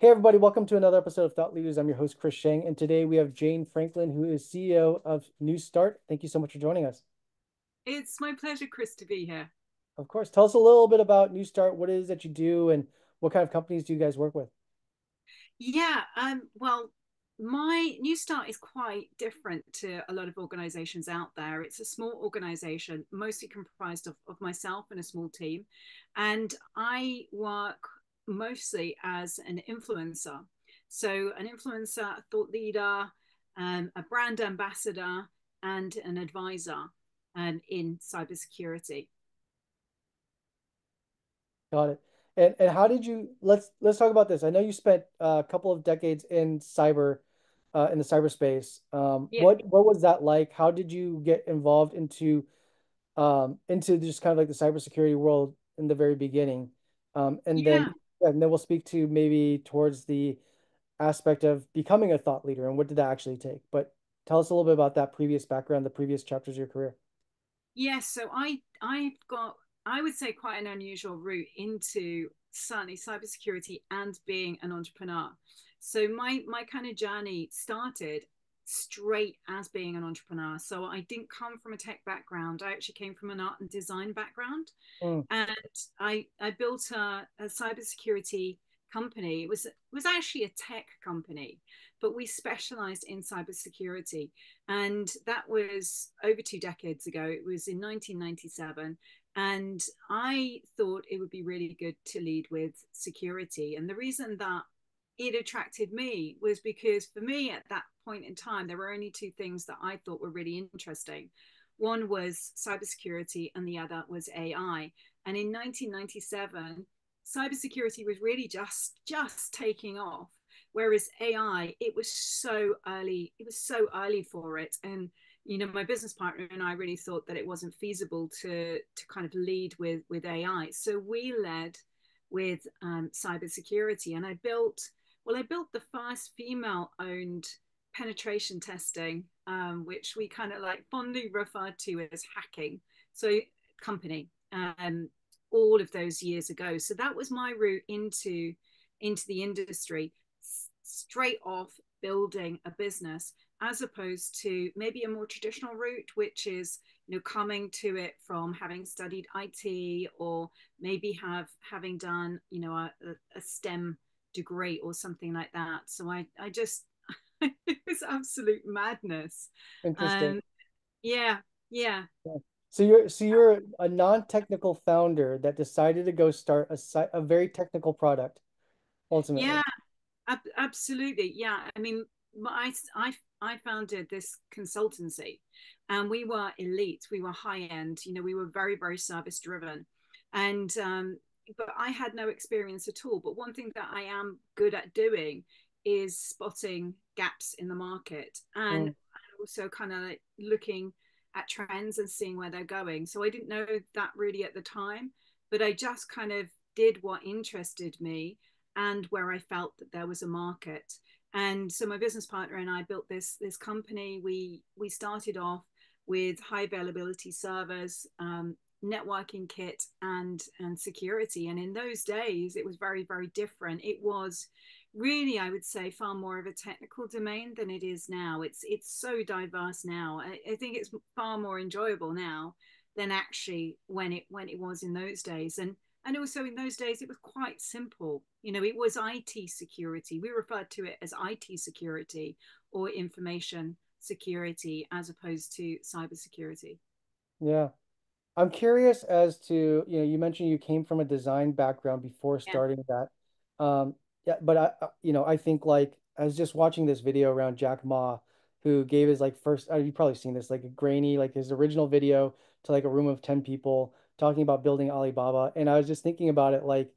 Hey, everybody, welcome to another episode of Thought Leaders. I'm your host, Chris Sheng, and today we have Jane Frankland, who is CEO of KnewStart. Thank you so much for joining us. It's my pleasure, Chris, to be here. Of course. Tell us a little bit about KnewStart, what it is that you do, and what kind of companies do you guys work with? Yeah, um, well, my KnewStart is quite different to a lot of organizations out there. It's a small organization, mostly comprised of, of myself and a small team. And I work mostly as an influencer. So, an influencer, a thought leader, um, a brand ambassador, and an advisor um, in cybersecurity. Got it. And and how did you let's let's talk about this. I know you spent a couple of decades in cyber, uh, in the cyberspace. Um, Yeah. what what was that like? How did you get involved into um into just kind of like the cybersecurity world in the very beginning? Um, and then Yeah. And then we'll speak to maybe towards the aspect of becoming a thought leader and what did that actually take? But tell us a little bit about that previous background, the previous chapters of your career. Yes, so I I've got I would say quite an unusual route into certainly cybersecurity and being an entrepreneur. So my my kind of journey started straight as being an entrepreneur. So I didn't come from a tech background. I actually came from an art and design background, Mm, and I I built a, a cybersecurity company. It was it was actually a tech company, but we specialized in cybersecurity, and that was over two decades ago. It was in 1997, and I thought it would be really good to lead with security. And the reason that it attracted me was because for me at that point in time, there were only two things that I thought were really interesting. One was cybersecurity, and the other was AI. And in 1997, cybersecurity was really just just taking off, whereas AI, it was so early. It was so early for it, and you know, my business partner and I really thought that it wasn't feasible to to kind of lead with with AI. So we led with um, cybersecurity, and I built well, I built the first female-owned penetration testing, um, which we kind of like fondly referred to as hacking. So company, um, all of those years ago. So that was my route into into the industry, straight off building a business, as opposed to maybe a more traditional route, which is you know coming to it from having studied IT or maybe have having done you know a, a STEM degree or something like that. So I I just it was absolute madness. interesting. And yeah, yeah, Yeah. So you're so you're a non-technical founder that decided to go start a a very technical product ultimately. yeah, ab- absolutely. Yeah. I mean, I, I, I founded this consultancy and we were elite. We were high end. You know, we were very, very service driven. And, um, but I had no experience at all. But one thing that I am good at doing is spotting gaps in the market and Mm, also kind of like looking at trends and seeing where they're going. So I didn't know that really at the time, but I just kind of did what interested me and where I felt that there was a market. And so my business partner and I built this this company. We we started off with high availability servers, um, networking kit, and and security. And in those days, it was very very different. It was really, I would say, far more of a technical domain than it is now. It's it's so diverse now. I, I think it's far more enjoyable now than actually when it when it was in those days. And and also in those days it was quite simple. You know, it was IT security. We referred to it as IT security or information security as opposed to cybersecurity. yeah. I'm curious as to, you know, you mentioned you came from a design background before Yeah, starting that. Um, yeah, but I, you know, I think like I was just watching this video around Jack Ma, who gave his like first, uh, you've probably seen this, like a grainy, like his original video to like a room of 10 people talking about building Alibaba. And I was just thinking about it like,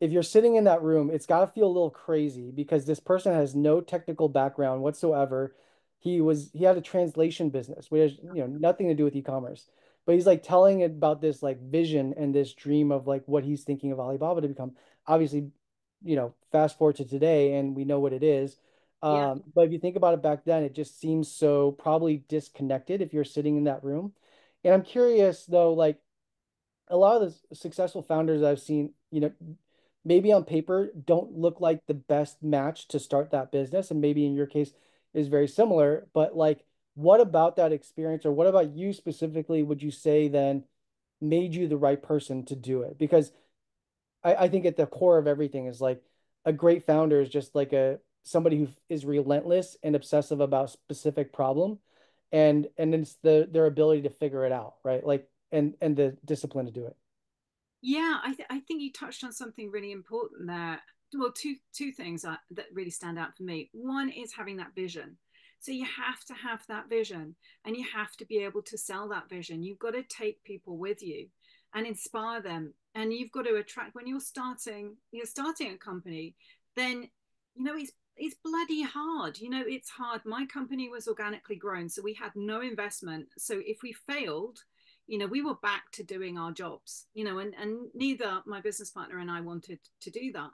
if you're sitting in that room, it's got to feel a little crazy because this person has no technical background whatsoever. He was he had a translation business, which has, you know, nothing to do with e-commerce. But he's like telling about this like vision and this dream of like what he's thinking of Alibaba to become. Obviously, you know, fast forward to today and we know what it is. yeah, Um, but if you think about it back then, it just seems so probably disconnected if you're sitting in that room. And I'm curious though, like a lot of the successful founders I've seen, you know, maybe on paper don't look like the best match to start that business and maybe in your case is very similar but like what about that experience or what about you specifically would you say then made you the right person to do it because I, I think at the core of everything is like a great founder is just like a somebody who is relentless and obsessive about specific problem and and it's the their ability to figure it out right like and and the discipline to do it Yeah, I, th- I think you touched on something really important there. Well, two two things that, that really stand out for me. One is having that vision. So you have to have that vision and you have to be able to sell that vision. You've got to take people with you and inspire them. And you've got to attract when you're starting, you're starting a company, then you know it's it's bloody hard. You know, it's hard. My company was organically grown, so we had no investment. So if we failed, you know, we were back to doing our jobs, you know, and, and neither my business partner and I wanted to do that.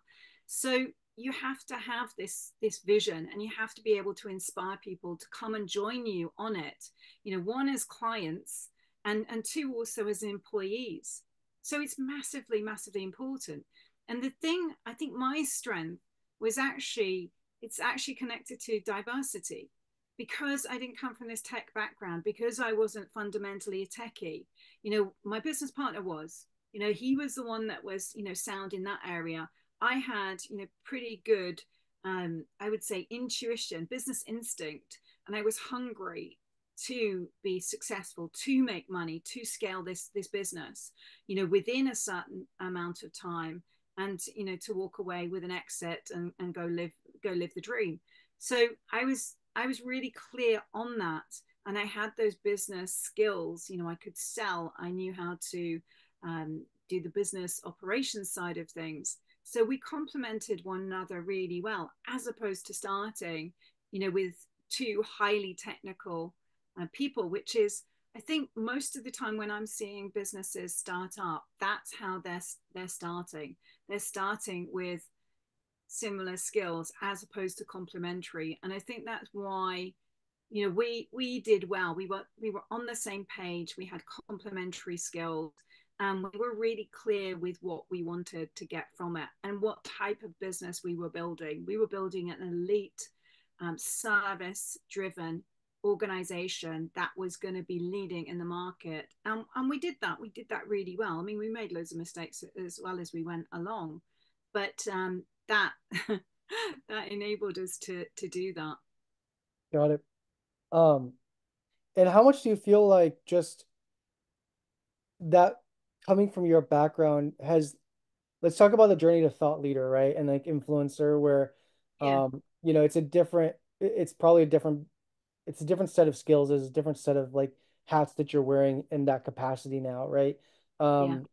So you have to have this this vision and you have to be able to inspire people to come and join you on it. You know, one as clients and and two also as employees. So it's massively, massively important. And the thing I think my strength was actually it's actually connected to diversity because I didn't come from this tech background, because I wasn't fundamentally a techie, you know, my business partner was, you know, he was the one that was, you know, sound in that area. I had, you know, pretty good, um, I would say, intuition, business instinct, and I was hungry to be successful, to make money, to scale this this business, you know, within a certain amount of time, and you know, to walk away with an exit and, and go live go live the dream. So I was I was really clear on that. And I had those business skills. You know, I could sell, I knew how to um, do the business operations side of things. So we complemented one another really well, as opposed to starting, you know, with two highly technical uh, people, which is, I think, most of the time when I'm seeing businesses start up, that's how they're they're starting. They're starting with similar skills as opposed to complementary. And i think that's why you know we we did well. We were we were on the same page. We had complementary skills and we were really clear with what we wanted to get from it and what type of business we were building we were building an elite um, service driven organization that was going to be leading in the market and, and we did that we did that really well i mean we made loads of mistakes as well as we went along but um, that that enabled us to to do that. Got it. Um, and how much do you feel like just that coming from your background has let's talk about the journey to thought leader, right? And like influencer where Yeah. um, you know, it's a different it's probably a different it's a different set of skills, it's a different set of like hats that you're wearing in that capacity now, right? Yeah. Um,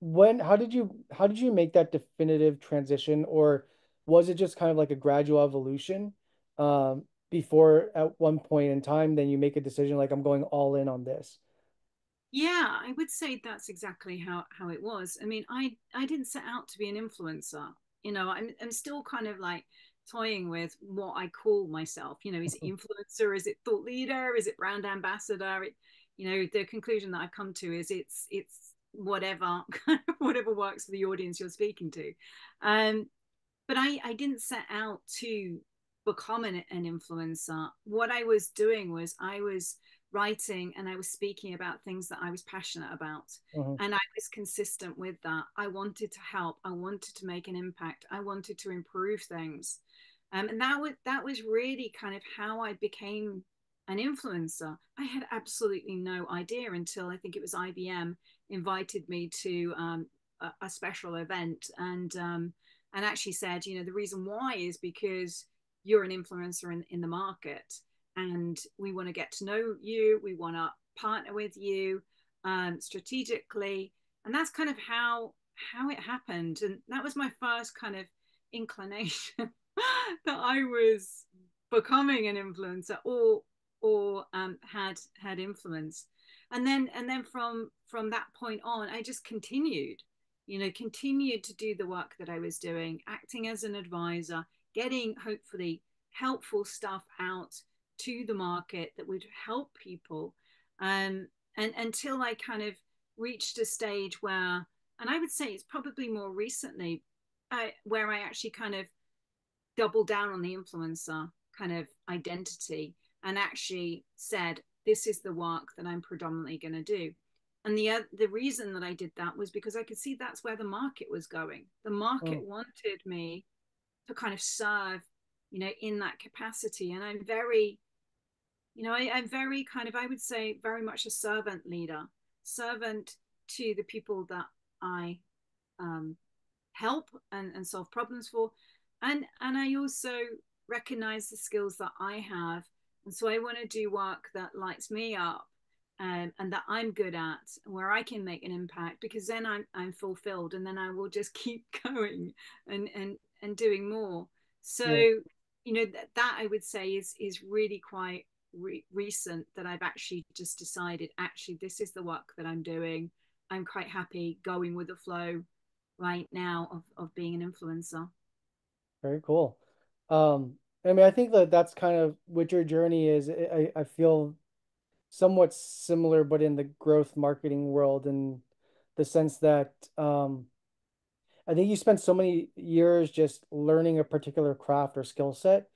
when how did you how did you make that definitive transition or was it just kind of like a gradual evolution um before at one point in time then you make a decision like I'm going all in on this Yeah, I would say that's exactly how how it was. I mean, I I didn't set out to be an influencer. You know, I'm I'm still kind of like toying with what I call myself. You know, is it influencer? Is it thought leader? Is it brand ambassador? It, you know, the conclusion that I've come to is it's it's whatever whatever works for the audience you're speaking to. Um, but I I didn't set out to become an, an influencer. What I was doing was I was writing and I was speaking about things that I was passionate about. Mhm. And I was consistent with that. I wanted to help. I wanted to make an impact. I wanted to improve things. Um, and that was that was really kind of how I became an influencer. I had absolutely no idea until I think it was IBM invited me to um, a, a, special event and um, and actually said, you know, the reason why is because you're an influencer in, in the market and we want to get to know you. We want to partner with you um, strategically. And that's kind of how how it happened. And that was my first kind of inclination that I was becoming an influencer or or um, had had influence. And then and then from from that point on, I just continued, you know, continued to do the work that I was doing, acting as an advisor, getting hopefully helpful stuff out to the market that would help people. Um, and until I kind of reached a stage where, and I would say it's probably more recently, I where I actually kind of doubled down on the influencer kind of identity and actually said, this is the work that I'm predominantly going to do. And the the reason that I did that was because I could see that's where the market was going. The market oh. wanted me to kind of serve, you know, in that capacity. And I'm very, you know, I, I'm very kind of, I would say, very much a servant leader, servant to the people that I um, help and, and solve problems for. And and I also recognize the skills that I have. And so I want to do work that lights me up um, and that I'm good at, where I can make an impact, because then I'm I'm fulfilled, and then I will just keep going and and and doing more. So yeah. you know that that I would say is is really quite re- recent that I've actually just decided actually this is the work that I'm doing. I'm quite happy going with the flow right now of of being an influencer. Very cool. Um, I mean, I think that that's kind of what your journey is. I, I feel somewhat similar, but in the growth marketing world, in the sense that um, I think you spent so many years just learning a particular craft or skill set.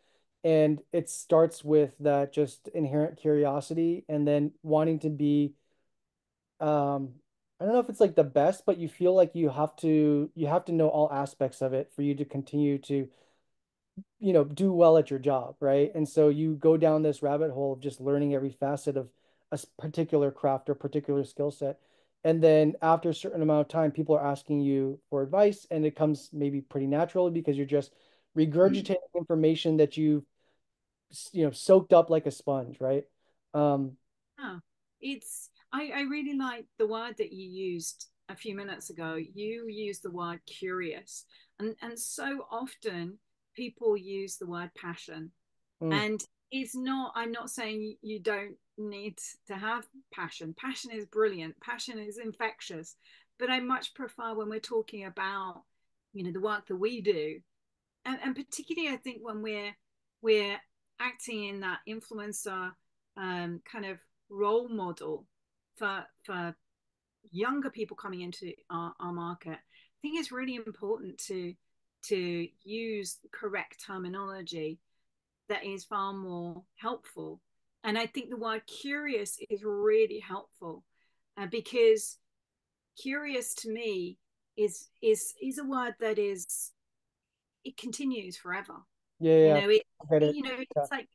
And it starts with that just inherent curiosity and then wanting to be, um, I don't know if it's like the best, but you feel like you have to you have to know all aspects of it for you to continue to you know do well at your job right? And so you go down this rabbit hole of just learning every facet of a particular craft or particular skill set. And then after a certain amount of time people are asking you for advice and it comes maybe pretty naturally because you're just regurgitating mm-hmm. information that you've you know soaked up like a sponge right? Um oh, it's I, I really like the word that you used a few minutes ago. You used the word curious. And and so often people use the word passion. Mm. and it's not i'm not saying you don't need to have passion. Passion is brilliant. Passion is infectious. But i much prefer when we're talking about you know the work that we do and, and particularly i think when we're we're acting in that influencer um, kind of role model for for younger people coming into our, our market i think it's really important to to use correct terminology that is far more helpful. And I think the word curious is really helpful uh, because curious to me is is is a word that is it continues forever. Yeah, yeah. You know, it, it. you know, it's yeah. like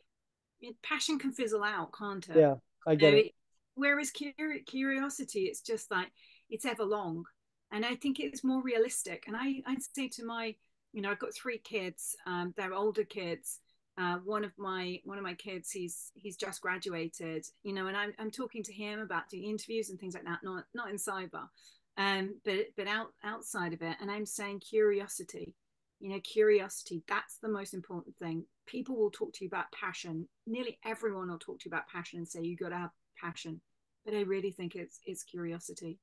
passion can fizzle out, can't it? Yeah, I get you know, it. it. Whereas curiosity, it's just like it's ever long, and I think it's more realistic. And I I say to my you know, I've got three kids. Um, they're older kids. Uh, one of my one of my kids, he's he's just graduated. You know, and I'm I'm talking to him about doing interviews and things like that. Not not in cyber, um, but but out outside of it. And I'm saying curiosity. You know, curiosity. That's the most important thing. People will talk to you about passion. Nearly everyone will talk to you about passion and say you got to have passion. But I really think it's it's curiosity.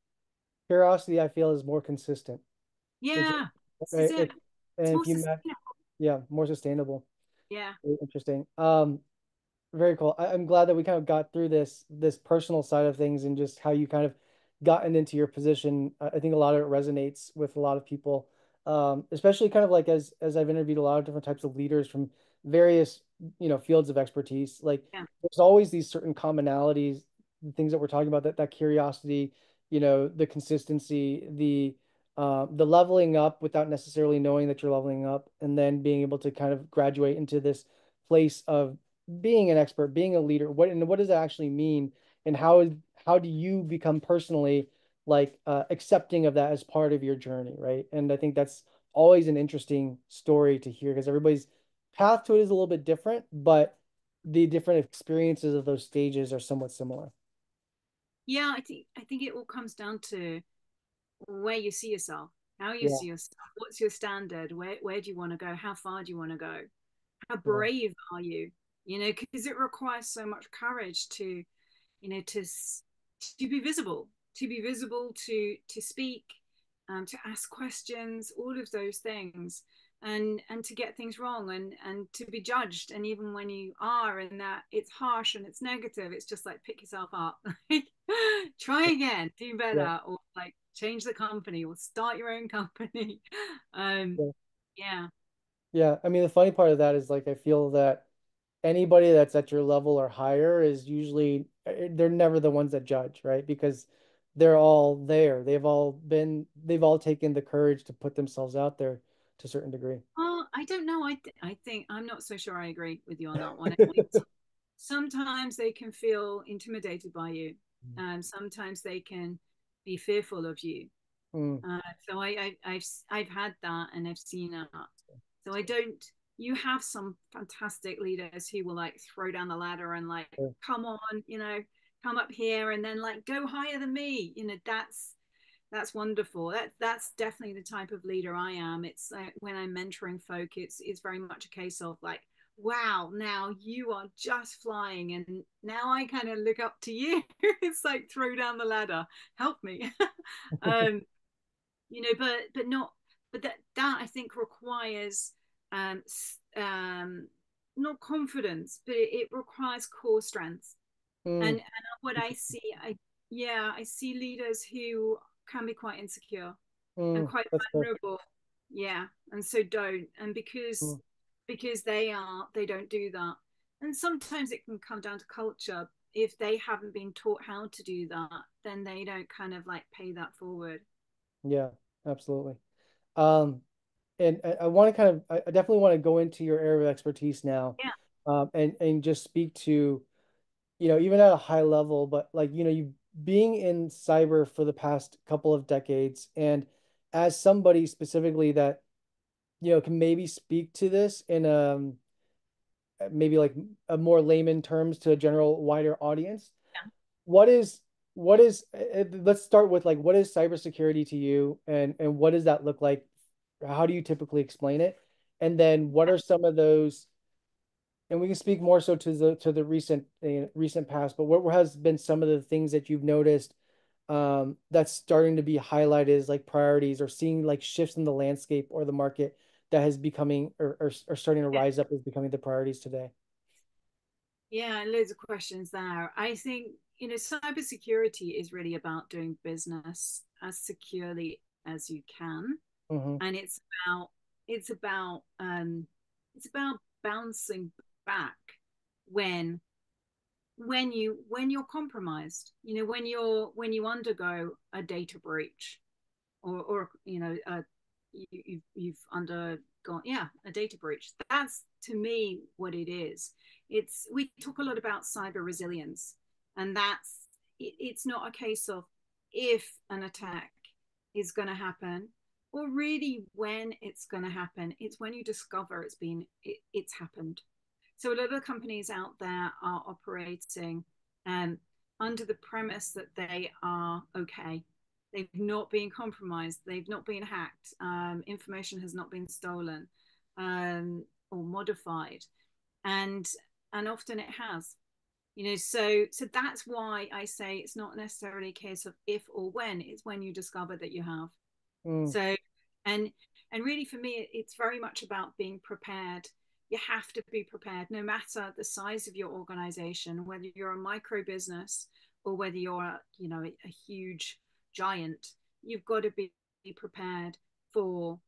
Curiosity, I feel, is more consistent. Yeah. It's, it, and if you yeah more sustainable yeah Very interesting um very cool I, i'm glad that we kind of got through this this personal side of things and just how you kind of gotten into your position i think a lot of it resonates with a lot of people um especially kind of like as as i've interviewed a lot of different types of leaders from various you know fields of expertise like yeah. there's always these certain commonalities the things that we're talking about that that curiosity you know the consistency the uh, the leveling up without necessarily knowing that you're leveling up, and then being able to kind of graduate into this place of being an expert, being a leader. What and what does that actually mean, and how how do you become personally like uh, accepting of that as part of your journey, right? And I think that's always an interesting story to hear because everybody's path to it is a little bit different, but the different experiences of those stages are somewhat similar. Yeah, I think I think it all comes down to where you see yourself, how you yeah. see yourself, what's your standard, where where do you want to go, how far do you want to go, how brave yeah. are you, you know, because it requires so much courage to, you know, to to be visible, to be visible, to to speak, um, to ask questions, all of those things and and to get things wrong and and to be judged and even when you are and that it's harsh and it's negative it's just like pick yourself up try again do better yeah. or like change the company or start your own company um yeah. Yeah. Yeah, I mean the funny part of that is like I feel that anybody that's at your level or higher is usually eh, they're never the ones that judge, right? Because they're all there. They've all been they've all taken the courage to put themselves out there to a certain degree. Oh, I don't know. I th- I think I'm not so sure I agree with you on that one. sometimes they can feel intimidated by you. Um, sometimes they can be fearful of you. Mm. Uh, so I, I, have I've had that and I've seen that. So I don't. You have some fantastic leaders who will like throw down the ladder and like, come on, you know, come up here and then like go higher than me. You know, that's that's wonderful. That that's definitely the type of leader I am. It's like when I'm mentoring folk, it's it's very much a case of like, wow, now you are just flying, and now I kind of look up to you. it's like throw down the ladder, help me. um, you know, but but not, but that that I think requires um um not confidence, but it, it requires core strength. Mm. And and what I see, I yeah, I see leaders who can be quite insecure mm, and quite vulnerable. Yeah, and so don't. And because mm. because they are, they don't do that. And sometimes it can come down to culture. If they haven't been taught how to do that, then they don't kind of like pay that forward. Yeah, absolutely. Um, and I, I want to kind of, I definitely want to go into your area of expertise now. Yeah. Um, and and just speak to, you know, even at a high level, but like you know, you being in cyber for the past couple of decades and as somebody specifically that you know can maybe speak to this in a um, maybe like a more layman terms to a general wider audience yeah. what is what is eh, let's start with like what is cybersecurity to you and and what does that look like? How do you typically explain it? And then what are some of those and we can speak more so to the to the recent uh, recent past. But what has been some of the things that you've noticed um, that's starting to be highlighted as like priorities, or seeing like shifts in the landscape or the market that has becoming or or, or starting to rise up as becoming the priorities today? Yeah, loads of questions there. I think you know cybersecurity is really about doing business as securely as you can, mm-hmm. and it's about it's about um, it's about bouncing back when when you when you're compromised you know when you're when you undergo a data breach or or you know uh, you, you've undergone yeah a data breach. That's to me what it is. It's we talk a lot about cyber resilience and that's it, it's not a case of if an attack is going to happen or really when it's going to happen. It's when you discover it's been it, it's happened so a lot of companies out there are operating um, under the premise that they are okay. They've not been compromised. They've not been hacked. Um, information has not been stolen um, or modified, and and often it has. You know, so so that's why I say it's not necessarily a case of if or when. It's when you discover that you have. Mm. So and and really for me, it's very much about being prepared you have to be prepared no matter the size of your organization whether you're a micro business or whether you're a, you know a, a huge giant you've got to be prepared for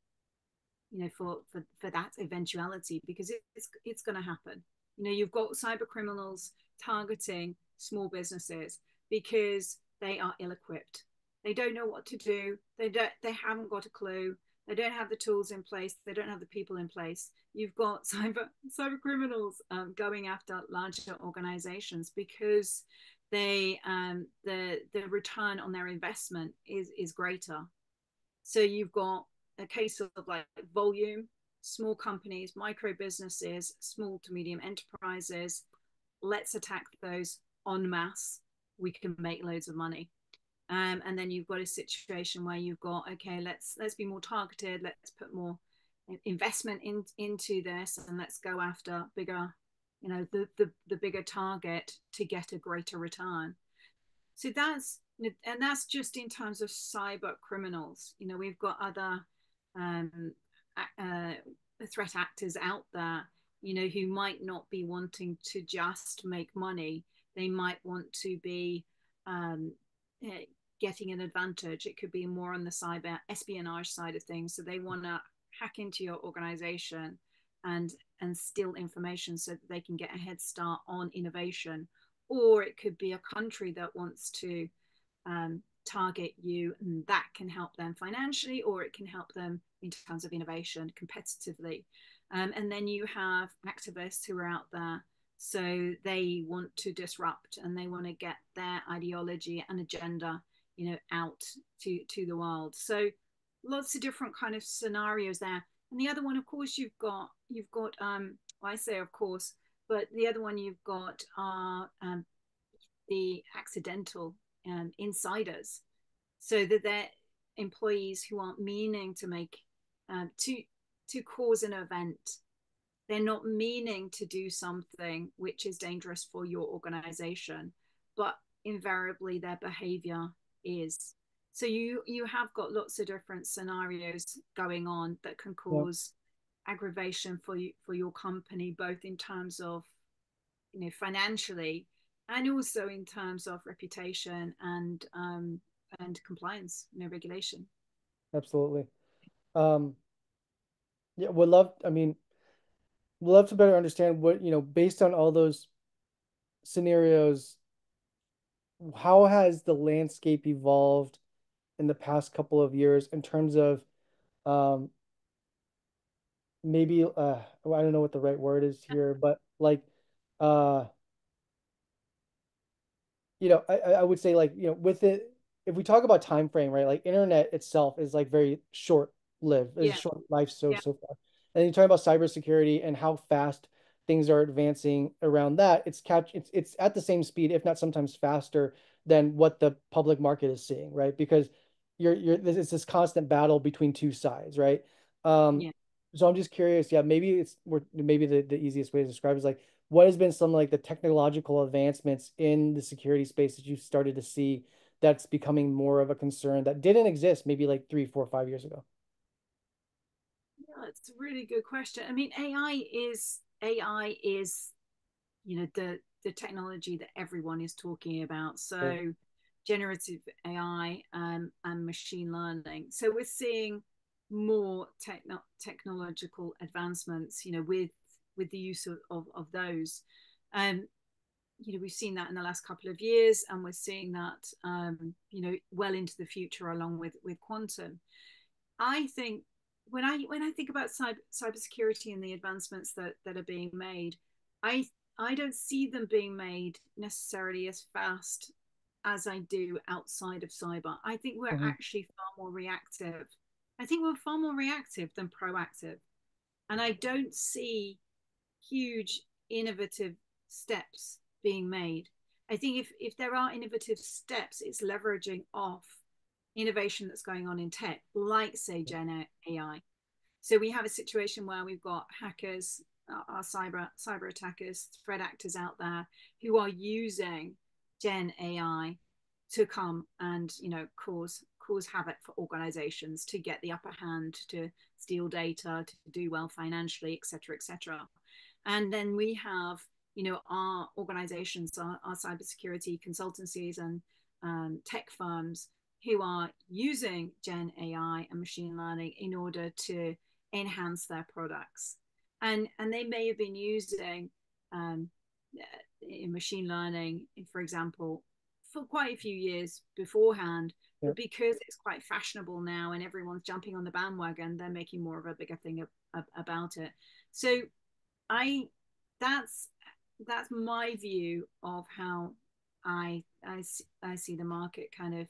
you know for for, for that eventuality because it's it's going to happen. You know you've got cyber criminals targeting small businesses because they are ill equipped they don't know what to do. They don't they haven't got a clue they don't have the tools in place. They don't have the people in place. You've got cyber cyber criminals um, going after larger organizations because they um, the the return on their investment is is greater. So you've got a case of like volume small companies micro businesses small to medium enterprises. Let's attack those en masse. We can make loads of money um, and then you've got a situation where you've got okay let's let's be more targeted let's put more investment in, into this and let's go after bigger you know the, the the bigger target to get a greater return. So that's and that's just in terms of cyber criminals. You know we've got other um, uh, threat actors out there you know who might not be wanting to just make money. They might want to be um, getting an advantage. It could be more on the cyber espionage side of things. So they want to hack into your organization and and steal information so that they can get a head start on innovation. Or it could be a country that wants to um, target you and that can help them financially or it can help them in terms of innovation competitively. Um, and then you have activists who are out there so they want to disrupt and they want to get their ideology and agenda you know out to to the world. So lots of different kind of scenarios there. And the other one of course you've got you've got um well, i say of course but the other one you've got are um, the accidental um, insiders. So that they're employees who aren't meaning to make um, to to cause an event they're not meaning to do something which is dangerous for your organization but invariably their behavior is. So you you have got lots of different scenarios going on that can cause yeah. aggravation for you for your company both in terms of you know financially and also in terms of reputation and um and compliance you know regulation. Absolutely. Um yeah would love i mean love to better understand what you know based on all those scenarios how has the landscape evolved in the past couple of years in terms of um, maybe uh, I don't know what the right word is here, but like uh, you know, I, I would say like, you know, with it, if we talk about time frame, right? Like internet itself is like very short lived, yeah. short life so yeah. so far. And you talk about cybersecurity and how fast things are advancing around that. It's catch it's it's at the same speed, if not sometimes faster than what the public market is seeing, right? Because you're you're it's this constant battle between two sides, right? Um, yeah. So I'm just curious, yeah, maybe it's we're, maybe the, the easiest way to describe is like what has been some like the technological advancements in the security space that you've started to see that's becoming more of a concern that didn't exist maybe like three, four, five years ago? It's a really good question. I mean, AI is AI is, you know, the the technology that everyone is talking about. So yeah. generative AI um, and machine learning. So we're seeing more techno- technological advancements, you know, with with the use of, of, of those. Um, you know, we've seen that in the last couple of years, and we're seeing that, um, you know, well into the future along with with quantum. I think when I when I think about cyber cybersecurity and the advancements that that are being made, I I don't see them being made necessarily as fast as I do outside of cyber. I think we're mm-hmm. actually far more reactive. I think we're far more reactive than proactive. And I don't see huge innovative steps being made. I think if, if there are innovative steps, it's leveraging off innovation that's going on in tech, like, say, Gen AI. So we have a situation where we've got hackers our cyber cyber attackers, threat actors out there who are using Gen AI to come and you know cause cause havoc for organizations to get the upper hand to steal data to do well financially etc etc and then we have you know our organizations our, our cybersecurity consultancies and um, tech firms who are using gen ai and machine learning in order to enhance their products and and they may have been using um, in machine learning, for example, for quite a few years beforehand. Yeah. But because it's quite fashionable now and everyone's jumping on the bandwagon, they're making more of a bigger thing of, of, about it. So, I that's that's my view of how I I, I see the market kind of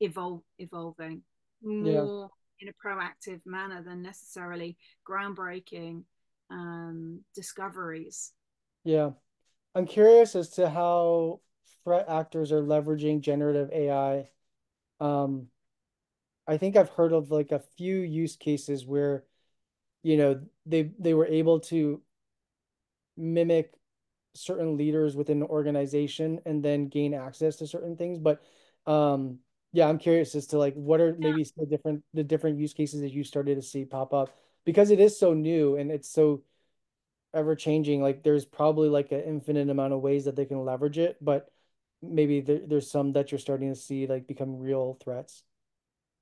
evolve evolving more yeah. in a proactive manner than necessarily groundbreaking um, discoveries. Yeah. I'm curious as to how threat actors are leveraging generative AI. Um, I think I've heard of like a few use cases where, you know, they they were able to mimic certain leaders within an organization and then gain access to certain things. But um, yeah, I'm curious as to like what are maybe the different the different use cases that you started to see pop up? Because it is so new and it's so ever changing like there's probably like an infinite amount of ways that they can leverage it but maybe there, there's some that you're starting to see like become real threats.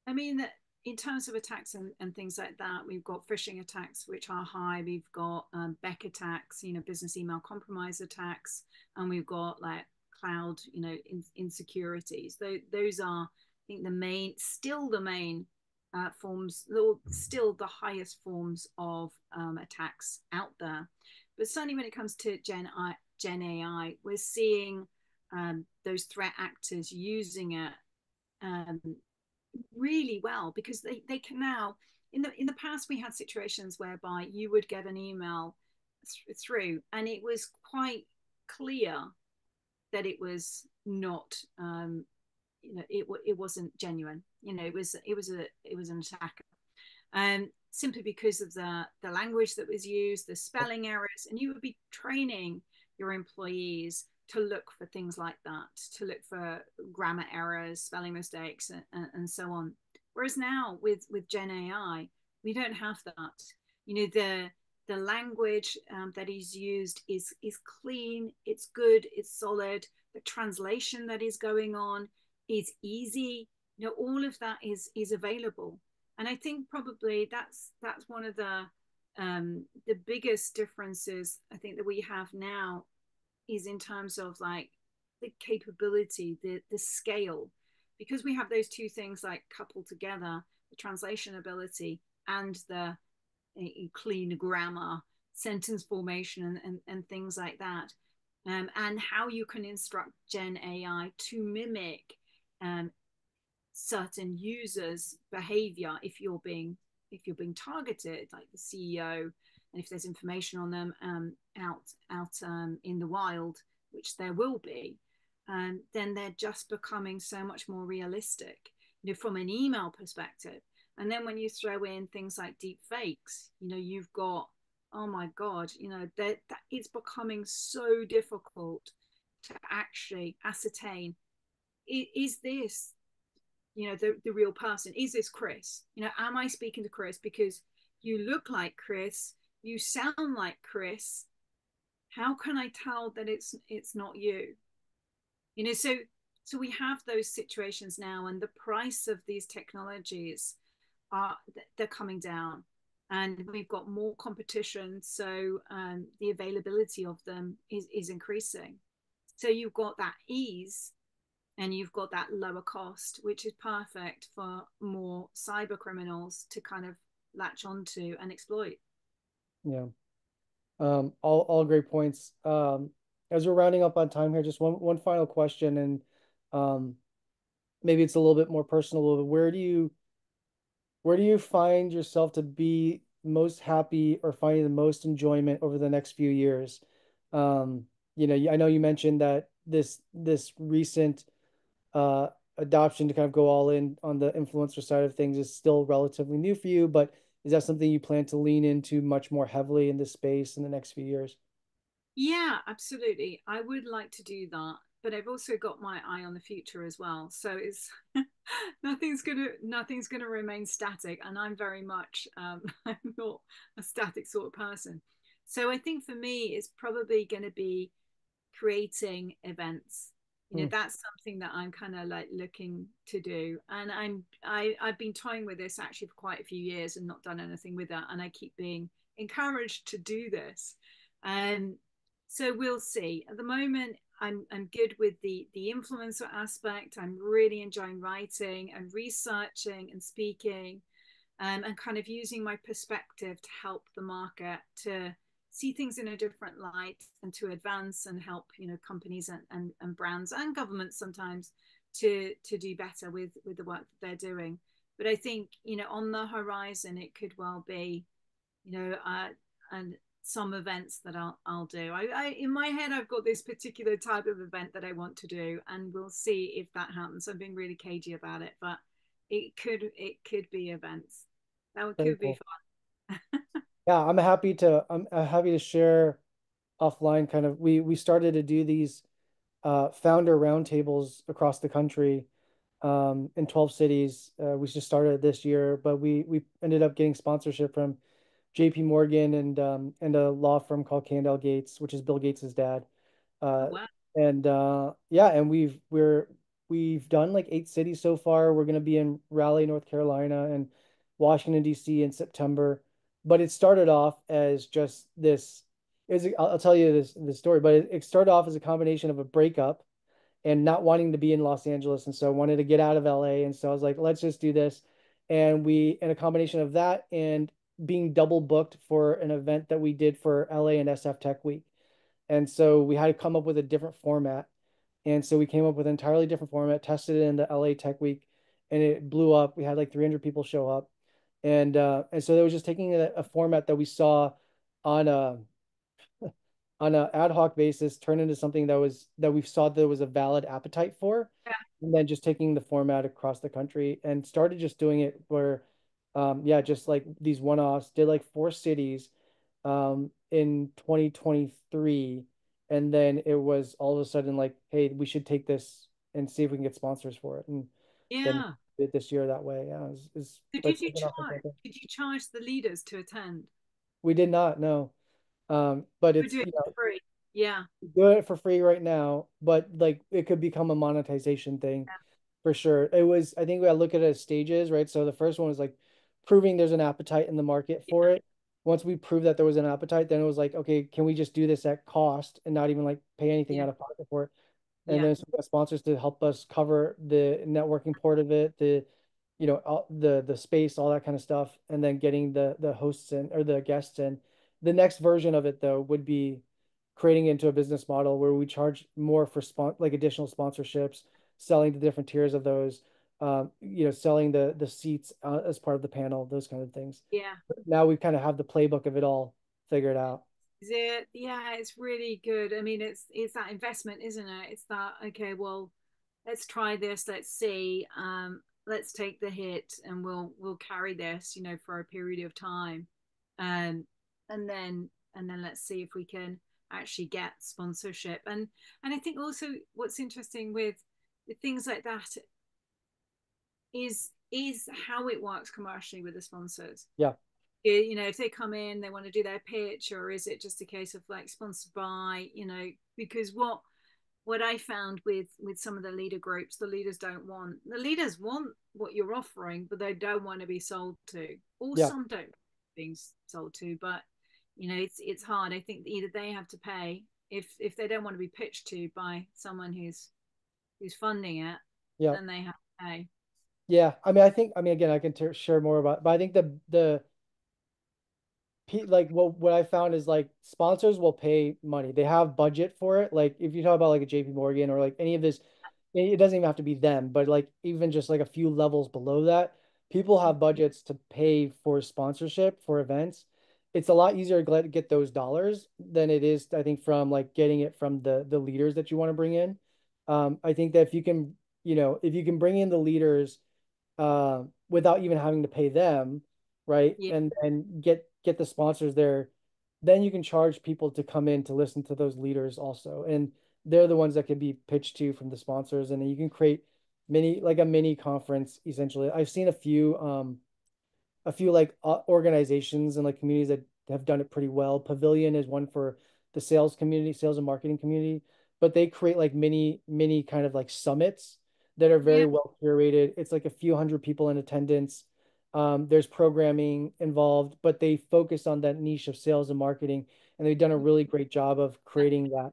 I mean in terms of attacks and, and things like that, we've got phishing attacks, which are high. We've got um, BEC attacks, you know, business email compromise attacks, and we've got like cloud, you know, in, insecurities. Those, those are, I think, the main, still the main uh, forms, still the highest forms of um, attacks out there. But certainly when it comes to Gen, I, Gen AI, we're seeing um, those threat actors using it um, really well because they, they can now in the in the past we had situations whereby you would get an email th- through and it was quite clear that it was not um, you know it, it wasn't genuine you know it was it was a it was an attacker um simply because of the the language that was used the spelling errors and you would be training your employees to look for things like that, to look for grammar errors, spelling mistakes, and, and, so on. Whereas now with with Gen AI, we don't have that. You know, the the language um, that is used is is clean, it's good, it's solid. The translation that is going on is easy. You know, all of that is is available, and I think probably that's that's one of the um, the biggest differences I think that we have now is in terms of like the capability, the the scale, because we have those two things like coupled together, the translation ability and the clean grammar, sentence formation, and, and, and things like that. Um, and how you can instruct Gen AI to mimic um, certain users' behavior if you're being if you're being targeted, like the CEO and if there's information on them um, out out um, in the wild, which there will be, um, then they're just becoming so much more realistic, you know, from an email perspective. And then when you throw in things like deep fakes, you know, you've got, oh my God, you know, that, that it's becoming so difficult to actually ascertain is this you know the, the real person is this chris you know am i speaking to chris because you look like chris you sound like Chris. How can I tell that it's it's not you? You know, so so we have those situations now, and the price of these technologies are they're coming down, and we've got more competition, so um, the availability of them is is increasing. So you've got that ease and you've got that lower cost, which is perfect for more cyber criminals to kind of latch onto and exploit. Yeah. Um, all all great points. Um, as we're rounding up on time here, just one one final question, and um, maybe it's a little bit more personal. Where do you where do you find yourself to be most happy or finding the most enjoyment over the next few years? Um, you know, I know you mentioned that this this recent uh, adoption to kind of go all in on the influencer side of things is still relatively new for you, but is that something you plan to lean into much more heavily in this space in the next few years? Yeah, absolutely. I would like to do that, but I've also got my eye on the future as well. So it's nothing's gonna nothing's gonna remain static, and I'm very much um, I'm not a static sort of person. So I think for me, it's probably going to be creating events you know mm. that's something that i'm kind of like looking to do and i'm i i've been toying with this actually for quite a few years and not done anything with that and i keep being encouraged to do this and um, so we'll see at the moment i'm i'm good with the the influencer aspect. I'm really enjoying writing and researching and speaking um, and kind of using my perspective to help the market to see things in a different light and to advance and help you know companies and, and, and brands and governments sometimes to to do better with with the work that they're doing. But i think you know on the horizon it could well be you know uh, and some events that I'll, I'll do I, I in my head i've got this particular type of event that i want to do and we'll see if that happens i'm being really cagey about it but it could it could be events that would, could cool. be fun yeah, I'm happy to I'm happy to share offline kind of we we started to do these uh, founder roundtables across the country um, in 12 cities. Uh, we just started this year, but we we ended up getting sponsorship from JP Morgan and um, and a law firm called K&L Gates, which is Bill Gates's dad. Uh, wow. And uh, yeah, and we've we're we've done like eight cities so far. We're going to be in Raleigh, North Carolina, and Washington D.C. in September. But it started off as just this. Is I'll, I'll tell you this this story, but it, it started off as a combination of a breakup and not wanting to be in Los Angeles, and so I wanted to get out of LA, and so I was like, let's just do this, and we and a combination of that and being double booked for an event that we did for LA and SF Tech Week. And so we had to come up with a different format. And so we came up with an entirely different format, tested it in the LA Tech Week, and it blew up. We had like 300 people show up. And uh, and so it was just taking a, a format that we saw on a on an ad hoc basis turn into something that was that we saw there was a valid appetite for, Yeah. and then just taking the format across the country and started just doing it where um, yeah, just like these one-offs, did like four cities um, in 2023. And then it was all of a sudden like, hey, we should take this and see if we can get sponsors for it. And then Yeah. did this year that way. Yeah, it's, it's, So but did you taken off the charge? Did you charge the leaders to attend? We did not know. Um, but We're it's, you it know, free. Yeah. doing it for free right now, but like it could become a monetization thing for sure. It was, I think I look at it as stages, right? So the first one was like proving there's an appetite in the market Yeah. for it. Once we proved that there was an appetite, then it was like, okay, can we just do this at cost and not even like pay anything Yeah. out of pocket for it? And Yeah. then some sponsors to help us cover the networking part of it, the, you know, all, the the space, all that kind of stuff, and then getting the the hosts in or the guests in. The next version of it though would be creating into a business model where we charge more for spon like additional sponsorships, selling the different tiers of those, um, you know, selling the the seats uh, as part of the panel, those kind of things. Yeah. Now we kind of have the playbook of it all figured out. Is it? Yeah, it's really good. I mean, it's it's that investment, isn't it? It's that okay, well, let's try this, let's see. Um, let's take the hit and we'll we'll carry this, you know, for a period of time. Um, and then and then let's see if we can actually get sponsorship. And and I think also what's interesting with with things like that is is how it works commercially with the sponsors. Yeah, you know if they come in they want to do their pitch or is it just a case of like sponsored by you know because what what i found with with some of the leader groups the leaders don't want the leaders want what you're offering but they don't want to be sold to. Or yeah, some don't being sold to but you know it's it's hard. I think either they have to pay if if they don't want to be pitched to by someone who's who's funding it yeah, then they have to pay yeah. I mean, I think, I mean, again, I can share more about, but I think the the pe- like what what I found is like sponsors will pay money. They have budget for it. Like if you talk about like a JP Morgan or like any of this, it doesn't even have to be them, but like even just like a few levels below that, people have budgets to pay for sponsorship for events. It's a lot easier to get get those dollars than it is, I think, from like getting it from the the leaders that you want to bring in. Um, I think that if you can, you know, if you can bring in the leaders uh, without even having to pay them, right? yeah And then get get the sponsors there, then you can charge people to come in to listen to those leaders also. And they're the ones that can be pitched to from the sponsors. And then you can create mini like a mini conference essentially. I've seen a few um a few like organizations and like communities that have done it pretty well. Pavilion is one for the sales community, sales and marketing community, but they create like mini mini kind of like summits that are yeah very well curated. It's like a few hundred people in attendance. Um, there's programming involved, but they focus on that niche of sales and marketing, and they've done a really great job of creating that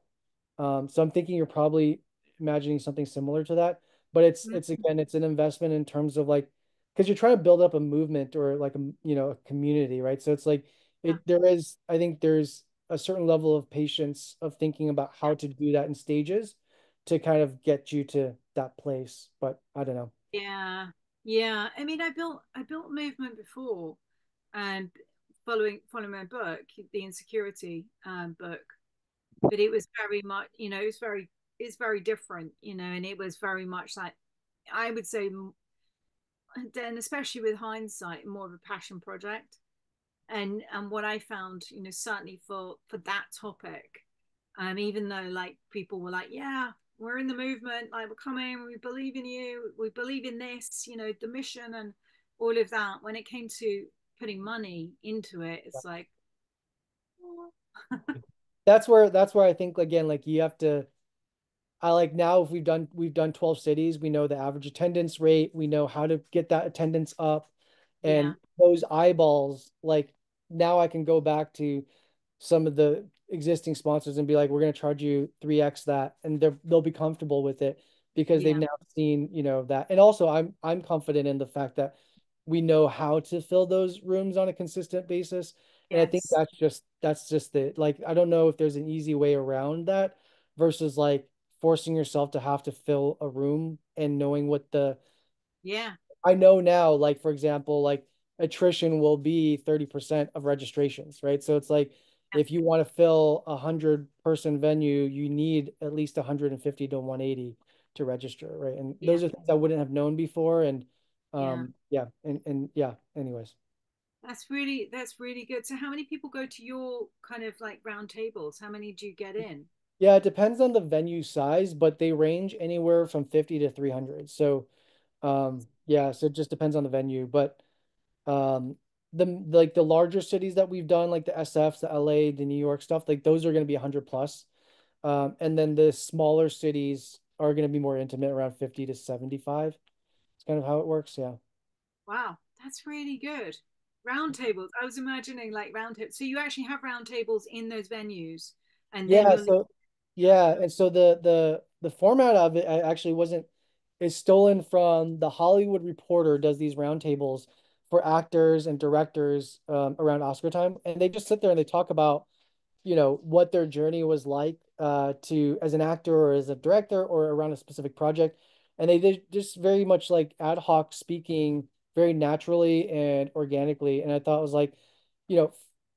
um, so I'm thinking you're probably imagining something similar to that, but it's it's again it's an investment in terms of like because you're trying to build up a movement or like a you know a community, right? So it's like it there is I think there's a certain level of patience of thinking about how to do that in stages to kind of get you to that place. But I don't know. Yeah, yeah. I mean, I built I built movement before, and following following my book, the IN Security um, book, but it was very much, you know, it was very it's very different, you know, and it was very much like I would say, then especially with hindsight, more of a passion project. And and what I found, you know, certainly for for that topic, um, even though like people were like, yeah, we're in the movement, like we're coming, we believe in you, we believe in this, you know, the mission and all of that. When it came to putting money into it, it's like, oh. That's where that's where I think again like you have to I like now if we've done we've done 12 cities, we know the average attendance rate, we know how to get that attendance up Yeah. and those eyeballs, like now I can go back to some of the existing sponsors and be like, we're going to charge you 3x that and they're they'll be comfortable with it because they've now seen, you know, that. And also I'm I'm confident in the fact that we know how to fill those rooms on a consistent basis. And I think that's just that's just the, Like I don't know if there's an easy way around that versus like forcing yourself to have to fill a room and knowing what the Yeah. I know now, like for example, like attrition will be 30% of registrations, right? So it's like Yeah. If you want to fill a hundred person venue, you need at least 150 to 180 to register, right? And Yeah. those are things I wouldn't have known before. And Yeah. um, yeah, and and yeah, anyways. That's really that's really good. So how many people go to your kind of like round tables? How many do you get in? Yeah, it depends on the venue size, but they range anywhere from 50 to 300. So um, yeah, so it just depends on the venue, but Um, the like the larger cities that we've done, like the SFs, the LA, the New York stuff, like those are going to be 100 plus. Um, and then the smaller cities are going to be more intimate, around 50 to 75. It's kind of how it works. Yeah. Wow, that's really good. Round tables. I was imagining like round tables. So you actually have round tables in those venues, and then Yeah. So yeah, and so the the the format of it actually wasn't is stolen from the Hollywood Reporter does these roundtables for actors and directors um, around Oscar time, and they just sit there and they talk about you know what their journey was like uh, to as an actor or as a director or around a specific project, and they did just very much like ad hoc speaking, very naturally and organically. And I thought it was like, you know,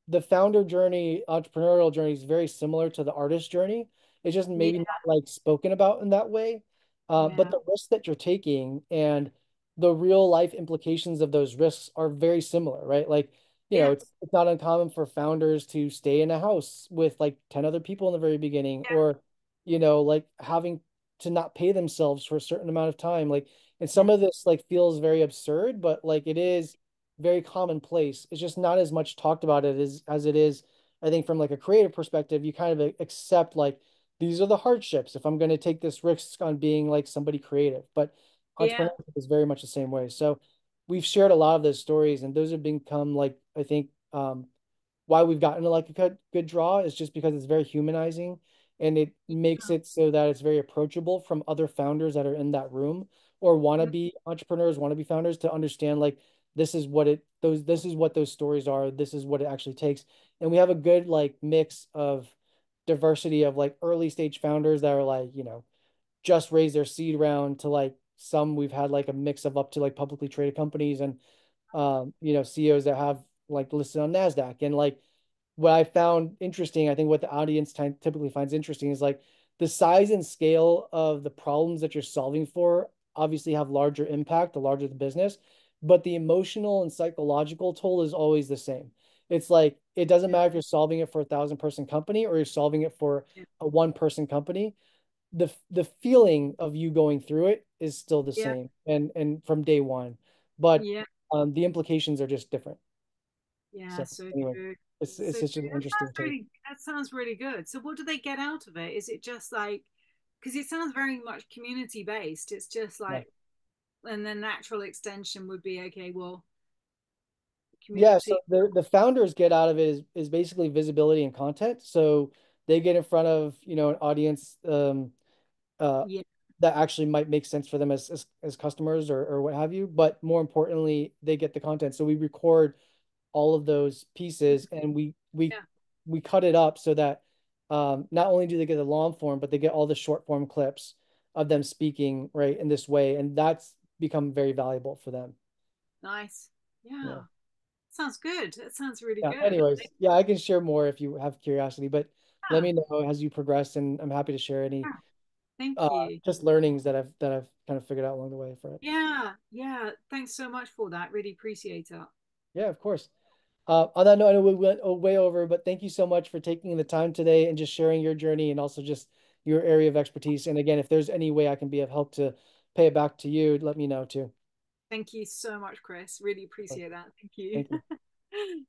the founder journey, entrepreneurial journey is very similar to the artist journey. It's just yeah, maybe not like spoken about in that way. Uh, but the risk that you're taking and the real life implications of those risks are very similar, right? Like you know, it's it's not uncommon for founders to stay in a house with like 10 other people in the very beginning, yeah, or, you know, like having to not pay themselves for a certain amount of time. Like, and some of this like feels very absurd, but like it is very commonplace. It's just not as much talked about it as as it is, I think, from like a creative perspective, you kind of accept like these are the hardships if I'm going to take this risk on being like somebody creative. But yeah, entrepreneurship is very much the same way. So we've shared a lot of those stories, and those have become like I think um, why we've gotten to like a good, good draw is just because it's very humanizing, and it makes yeah. it so that it's very approachable from other founders that are in that room or want to be entrepreneurs, want to be founders to understand like this is what it those this is what those stories are. This is what it actually takes, and we have a good like mix of diversity of like early stage founders that are like you know just raise their seed round to like some we've had like a mix of up to like publicly traded companies and um, you know, CEOs that have like listed on NASDAQ. And like what I found interesting, I think what the audience typically finds interesting is like the size and scale of the problems that you're solving for obviously have larger impact the larger the business, but the emotional and psychological toll is always the same. It's like it doesn't matter if you're solving it for a thousand person company or you're solving it for a one person company the the feeling of you going through it is still the yeah, same and and from day one but yeah, um the implications are just different yeah. so So anyway true. it's So it's true. just an That interesting sounds really. That sounds really good. So what do they get out of it? Is it just like because it sounds very much community based. It's just yeah like, and the natural extension would be okay. Well, yeah so the the founders get out of it is is basically visibility and content so they get in front of you know an audience um uh Yeah, that actually might make sense for them as as, as customers or, or what have you but more importantly they get the content so we record all of those pieces and we we yeah. we cut it up so that um, not only do they get the long form, but they get all the short form clips of them speaking right in this way, and that's become very valuable for them. Nice. Yeah. Yeah. Sounds good. That sounds really Yeah. good. Anyways, yeah, I can share more if you have curiosity, but let me know as you progress, and I'm happy to share any yeah. Thank uh, you. just learnings that I've that I've kind of figured out along the way for it. Yeah. Yeah. Thanks so much for that. Really appreciate it. Yeah, of course. Uh, on that note, I know we went way over, but thank you so much for taking the time today and just sharing your journey and also just your area of expertise. And again, if there's any way I can be of help to pay it back to you, let me know too. Thank you so much, Chris. Really appreciate that. Thank you. Thank you.